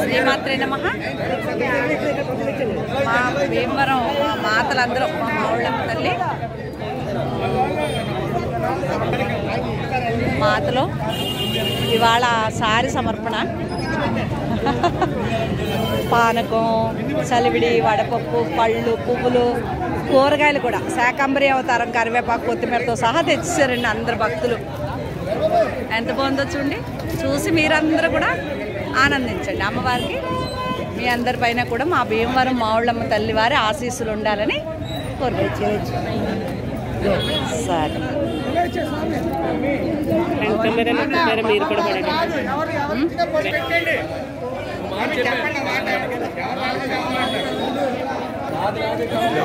శ్రీమాత్రే నమ. మా భీమవరం మా మాతలందరూ మా మావుళ్ళమ్మ తల్లి మాతలో ఇవాళ సారి సమర్పణ. పానకం చలివిడి వడపప్పు పళ్ళు పువ్వులు కూరగాయలు కూడా. శాకంబరి అవతారం కరివేపాకు కొత్తిమీరతో సహా తెచ్చేసారండి అందరు భక్తులు. ఎంత బాగుందో చూడండి. చూసి మీరందరూ కూడా ఆనందించండి. అమ్మవారికి మీ అందరి పైన కూడా మా భీమవరం మావుళ్ళమ్మ తల్లి వారి ఆశీస్సులు ఉండాలని కోరుకోవచ్చు సరే. కెమెరా కెమెరా మీరు కూడా పడండి.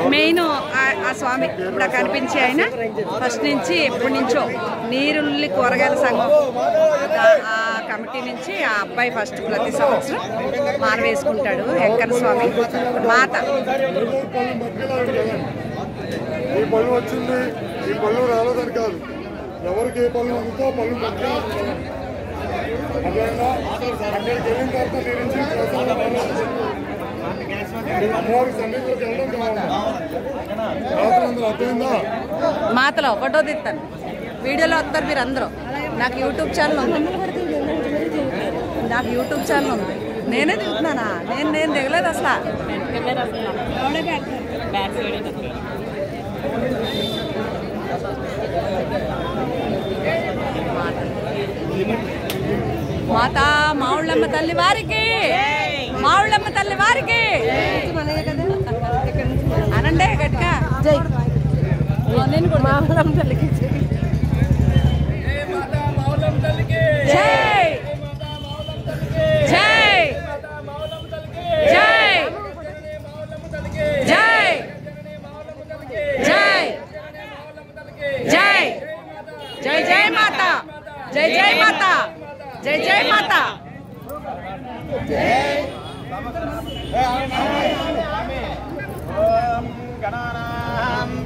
మెయిన్ ఆ- స్వామి ఇప్పుడు ఆ కనిపించే ఆయన. ఫస్ట్ నుంచి ఎప్పటి నుంచో నీరుల్లి కూరగాయల సంఘం. ఆ కమిటీ నుంచి ఆ అబ్బాయి ఫస్ట్ ప్రతి సంవత్సరం మాల వేసుకుంటాడు వెంకన్న స్వామి. మాత. ఈ పళ్ళు వచ్చింది. ఈ పళ్ళు రాలేదని కాదు. ఎవరికి ఏ పళ్ళు ఉందో పళ్ళు పట్టుకోవాలి అక్కడికి వెళ్ళిన తర్వాత మాతలో ఫోటో తీస్తాను. వీడియోలో వస్తారు మీరు అందరూ నాకు యూట్యూబ్ ఛానల్ ఉంది. నాకు యూట్యూబ్ ఛానల్ ఉంది. నేనే దిగుతున్నానా? నేను నేను దిగలేదు అసలు. మాత మాతా మావుళ్ళమ్మ తల్లి వారికి. మావుళ్ళమ్మ తల్లి వారికి. జై నేను కూడా మావుళ్ళమ్మ తల్లికి జై జై జై జై జై జై జై జై మాత జై జై మాత జై జై మాత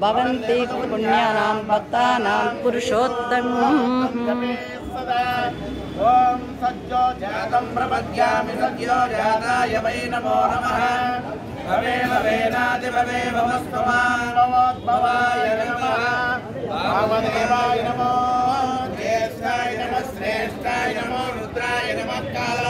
भवन्ति पुण्यानां भक्तानां पुरुषोत्तमम् ॐ जातं प्रपद्यामि सद्यो जाताय वै नमो नमः। भवे भवेनादिभवे भवस्त्वमानवोद्भवाय नमः। वामदेवाय नमो। ज्येष्ठाय नमः, श्रेष्ठाय नमो, रुद्राय नमः काला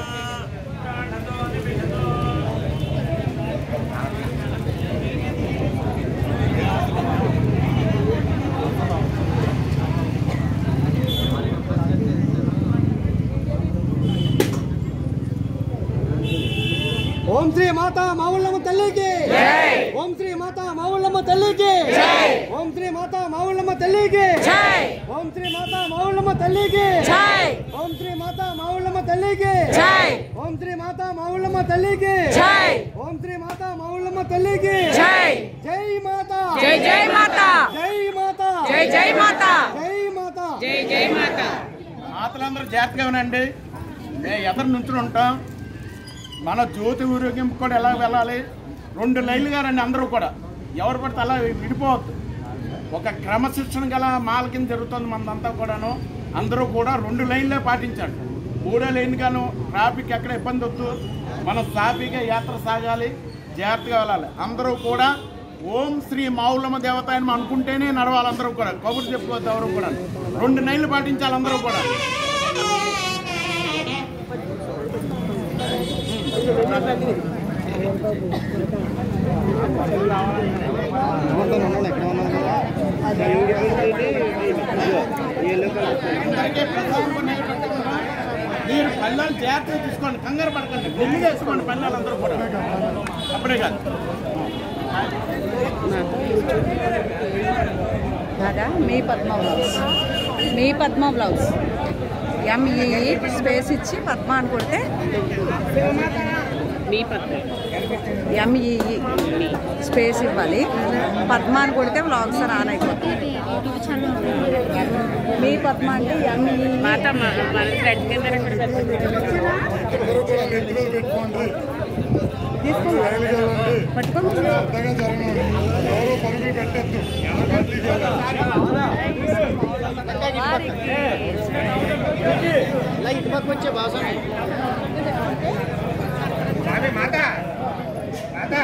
మాత మావుళ్ళమ్మ తల్లికి. ఓం శ్రీ మాత మావుళ్ళమ్మ తల్లికి. ఓం శ్రీ మాత మావుళ్ళమ్మ తల్లికి. ఓం శ్రీ మాత మావుళ్ళమ్మ తల్లికి. ఓం శ్రీ మాత మావుళ్ళమ్మ తల్లికి. ఓం శ్రీ మాత మావుళ్ళమ్మ తల్లికి. ఓం శ్రీ మాత మావుళ్ళమ్మ తల్లికి. జై. మాత. జై జై మాత. జై మాత. జై జై మాత. జై మాత. జై జై మాత. మాతలందరూ జాగ్రత్తగా ఉండండి. ఎవరు నుంచుని ఉంటాం? మన జ్యోతి ఊరేగింపు కూడా ఎలా వెళ్ళాలి? రెండు లైన్లుగా రండి అందరూ కూడా. ఎవరు పడితే అలా విడిపోవద్దు. ఒక క్రమశిక్షణ గల మాల కింద జరుగుతుంది మనదంతా కూడాను. అందరూ కూడా రెండు లైన్లే పాటించండి మూడో లైన్ గాను ట్రాఫిక్ ఎక్కడ ఇబ్బంది వద్దు. మనం సాఫీగా యాత్ర సాగాలి జాగ్రత్తగా వెళ్ళాలి. అందరూ కూడా ఓం శ్రీ మావులమ్మ దేవత అని అనుకుంటేనే నడవాలి అందరూ కూడా. కబుర్లు చెప్పుకోవద్దు ఎవరు కూడా. రెండు లైన్లు పాటించాలి అందరూ కూడా. మీరు పల్లెలు జాగ్రత్తగా తీసుకోండి కంగారు పడకండి. నెమ్మిగా వేసుకోండి పల్లెలు అందరూ కూడా. అప్పుడే కాదు. కాదా మీ పద్మ బ్లౌజ్. మీ పద్మ బ్లౌజ్. ఎంఈ స్పేస్ ఇచ్చి పద్మ అని కొడితే మీ పక్కన. ఎంఈ స్పేస్ ఇవ్వాలి. పద్మ అని కొడితే బ్లాగ్స్ ఆన్ అయిపోతుంది మీ పద్మ అంటే ఎంఈ పెట్టుకోండి. లైట్ పక్క వచ్చే భాష